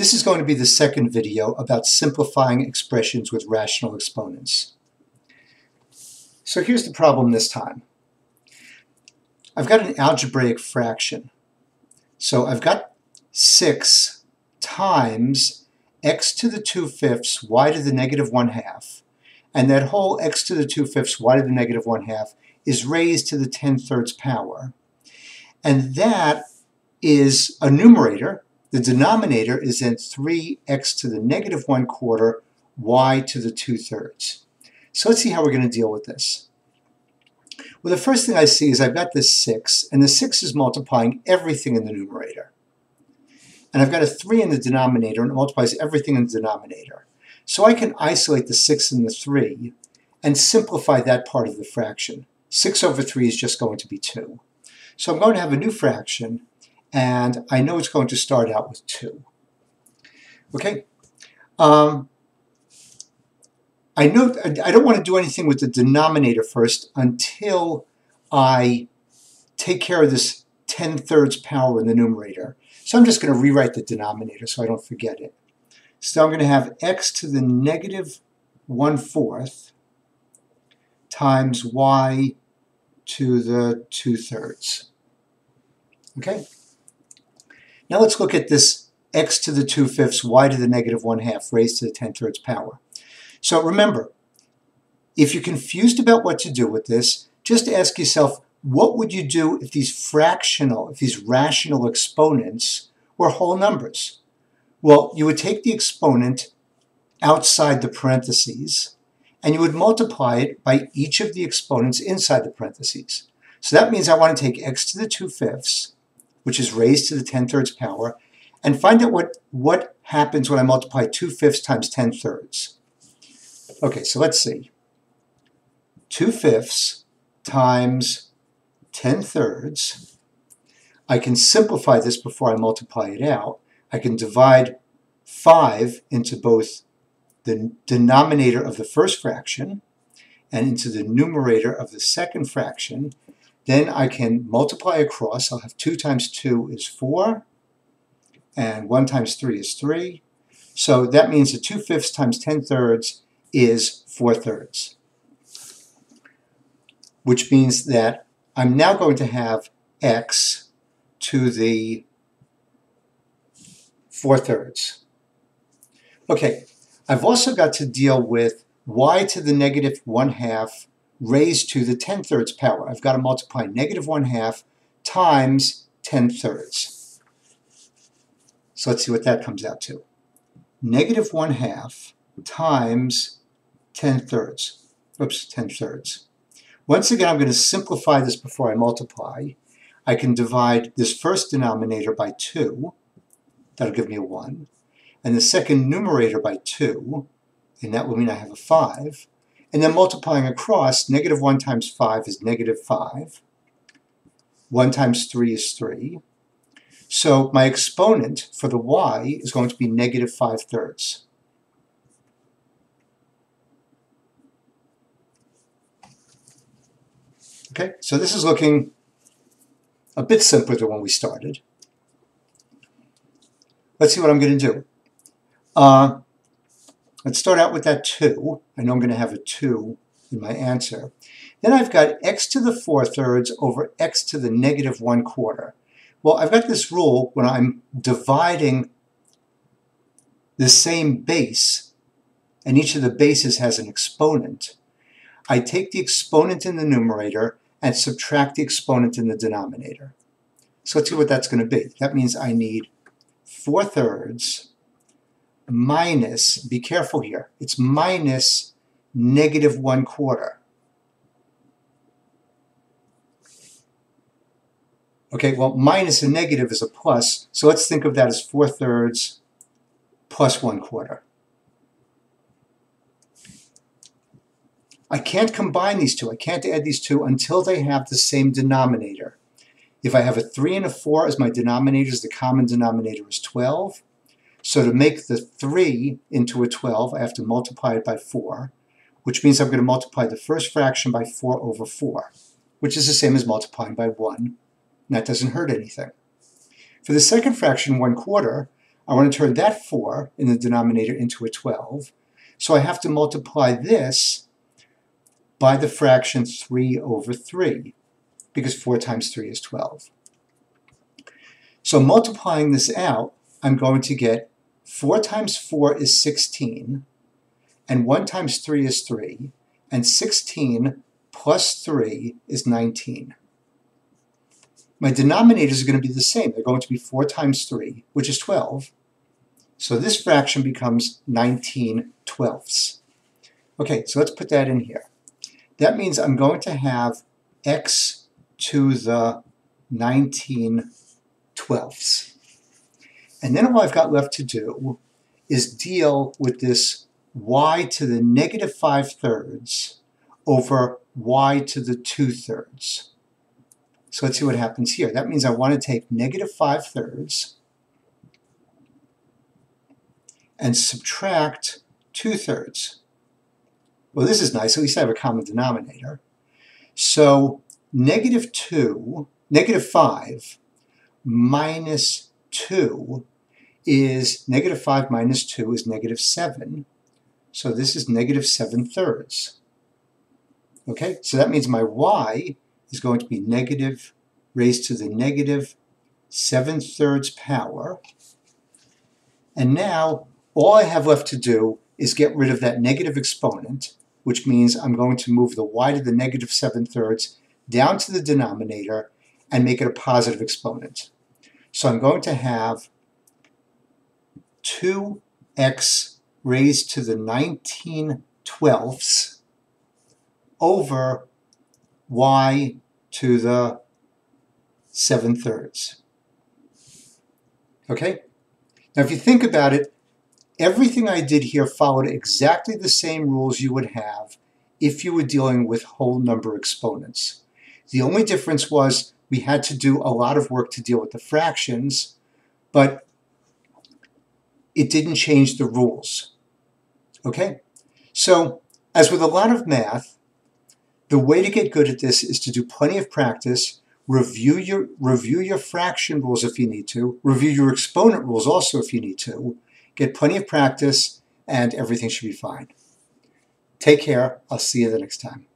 This is going to be the second video about simplifying expressions with rational exponents. So here's the problem this time. I've got an algebraic fraction. So I've got 6 times x to the 2 fifths y to the negative 1 half. And that whole x to the 2 fifths y to the negative 1 half is raised to the 10 thirds power. And that is a numerator. The denominator is then 3x to the negative 1 quarter y to the 2 thirds. So let's see how we're going to deal with this. Well, the first thing I see is I've got this 6, and the 6 is multiplying everything in the numerator. And I've got a 3 in the denominator, and it multiplies everything in the denominator. So I can isolate the 6 and the 3 and simplify that part of the fraction. 6 over 3 is just going to be 2. So I'm going to have a new fraction, and I know it's going to start out with 2. Okay? Um, I know I don't want to do anything with the denominator first until I take care of this 10 thirds power in the numerator. So I'm just going to rewrite the denominator so I don't forget it. So I'm going to have x to the negative 1 fourth times y to the 2 thirds. Okay? Now let's look at this x to the 2 fifths, y to the negative 1 half raised to the 10 thirds power. So remember, if you're confused about what to do with this, just ask yourself, what would you do if these fractional, if these rational exponents were whole numbers? Well, you would take the exponent outside the parentheses, and you would multiply it by each of the exponents inside the parentheses. So that means I want to take x to the 2 fifths, which is raised to the 10 thirds power, and find out what, what happens when I multiply 2 fifths times 10 thirds. Okay, so let's see. 2 fifths times 10 thirds. I can simplify this before I multiply it out. I can divide 5 into both the denominator of the first fraction and into the numerator of the second fraction. Then I can multiply across. I'll have 2 times 2 is 4, and 1 times 3 is 3. So that means that 2 fifths times 10 thirds is 4 thirds. Which means that I'm now going to have x to the 4 thirds. Okay, I've also got to deal with y to the negative 1 half raised to the 10 thirds power. I've got to multiply negative 1 half times 10 thirds. So let's see what that comes out to. Negative 1 half times 10 thirds. Oops, 10 thirds. Once again, I'm going to simplify this before I multiply. I can divide this first denominator by 2. That'll give me a 1. And the second numerator by 2. And that will mean I have a 5. And then multiplying across, negative 1 times 5 is negative 5. 1 times 3 is 3. So my exponent for the y is going to be negative 5 thirds. Okay, so this is looking a bit simpler than when we started. Let's see what I'm going to do. Uh, let's start out with that 2. I know I'm going to have a 2 in my answer. Then I've got x to the 4 thirds over x to the negative 1 quarter. Well, I've got this rule when I'm dividing the same base, and each of the bases has an exponent. I take the exponent in the numerator and subtract the exponent in the denominator. So let's see what that's going to be. That means I need 4 thirds minus, be careful here, it's minus negative 1 quarter. Okay, well, minus a negative is a plus, so let's think of that as 4 thirds plus 1 quarter. I can't combine these two. I can't add these two until they have the same denominator. If I have a 3 and a 4 as my denominators, the common denominator is 12. So to make the 3 into a 12, I have to multiply it by 4, which means I'm going to multiply the first fraction by 4 over 4, which is the same as multiplying by 1, and that doesn't hurt anything. For the second fraction, 1 quarter, I want to turn that 4 in the denominator into a 12. So I have to multiply this by the fraction 3 over 3, because 4 times 3 is 12. So multiplying this out, I'm going to get 4 times 4 is 16, and 1 times 3 is 3, and 16 plus 3 is 19. My denominators are going to be the same. They're going to be 4 times 3, which is 12. So this fraction becomes 19 twelfths. Okay, so let's put that in here. That means I'm going to have x to the 19 twelfths. And then all I've got left to do is deal with this y to the negative 5 thirds over y to the 2 thirds. So let's see what happens here. That means I want to take negative 5 thirds and subtract 2 thirds. Well, this is nice. At least I have a common denominator. So negative 2, negative 5 minus 2 is negative 5 minus 2 is negative 7. So this is negative 7 thirds. Okay, so that means my y is going to be negative raised to the negative 7 thirds power. And now all I have left to do is get rid of that negative exponent, which means I'm going to move the y to the negative 7 thirds down to the denominator and make it a positive exponent. So I'm going to have 2x raised to the 19 twelfths over y to the 7 thirds. Okay? Now if you think about it, everything I did here followed exactly the same rules you would have if you were dealing with whole number exponents. The only difference was we had to do a lot of work to deal with the fractions, but it didn't change the rules. Okay? So, as with a lot of math, the way to get good at this is to do plenty of practice, review your, review your fraction rules if you need to, review your exponent rules also if you need to, get plenty of practice, and everything should be fine. Take care. I'll see you the next time.